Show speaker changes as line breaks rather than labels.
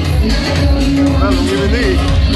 That's what we need.